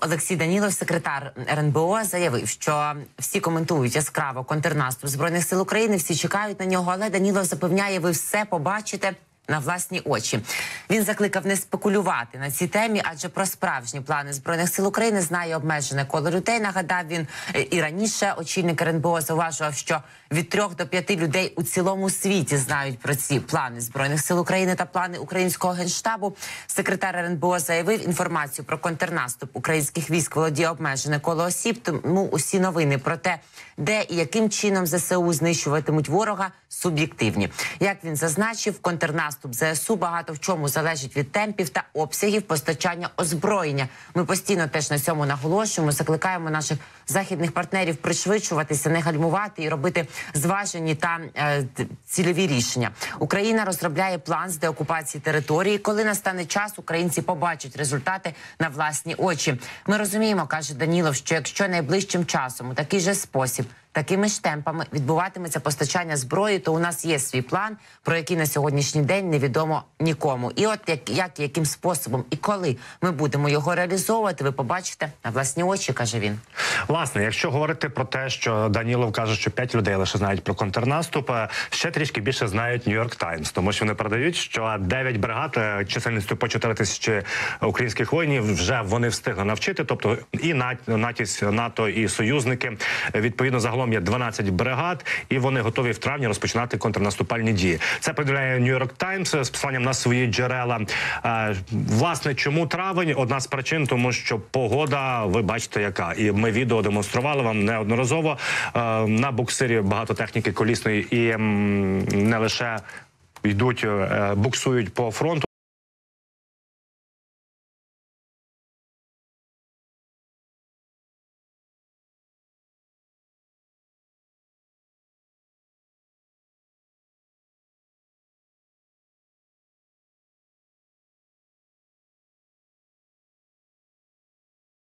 Олексій Данілов, секретар РНБО, заявив, що всі коментують яскраво контрнаступ збройних сил України. Всі чекають на нього. Але Данілов запевняє, ви все побачите. На власні очі він закликав не спекулювати на цій темі, адже про справжні плани збройних сил України знає обмежене коло людей. Нагадав він е, і раніше. Очільник РНБО зауважував, що від трьох до п'яти людей у цілому світі знають про ці плани збройних сил України та плани українського генштабу. Секретар РНБО заявив інформацію про контрнаступ українських військ володіє обмежене коло осіб. Тому усі новини про те, де і яким чином ЗСУ знищуватимуть ворога, суб'єктивні. Як він зазначив, контрнаступ ЗСУ багато в чому залежить від темпів та обсягів постачання озброєння. Ми постійно теж на цьому наголошуємо. Закликаємо наших західних партнерів пришвидшуватися, не гальмувати і робити зважені та е, цільові рішення. Україна розробляє план з деокупації території. Коли настане час, українці побачать результати на власні очі. Ми розуміємо, каже Данілов, що якщо найближчим часом у такий же спосіб. Такими ж темпами відбуватиметься постачання зброї, то у нас є свій план, про який на сьогоднішній день невідомо нікому. І от як, як яким способом і коли ми будемо його реалізовувати, ви побачите на власні очі, каже він. Власне, якщо говорити про те, що Данілов каже, що 5 людей лише знають про контрнаступ, е, ще трішки більше знають Нью-Йорк Таймс, тому що вони передають, що 9 бригад е, чисельністю по 4 тисячі українських воїнів вже вони встигли навчити. Тобто і натість НАТО і союзники відповідно загалом є 12 бригад, і вони готові в травні розпочинати контрнаступальні дії. Це повідомляє Нью-Йорк Таймс з посиланням на свої джерела. Е, Власне, чому травень? Одна з причин, тому що погода, ви бачите, яка і ми відео демонстрували вам неодноразово е, на буксирі багато техніки колісної і не лише йдуть, е, буксують по фронту.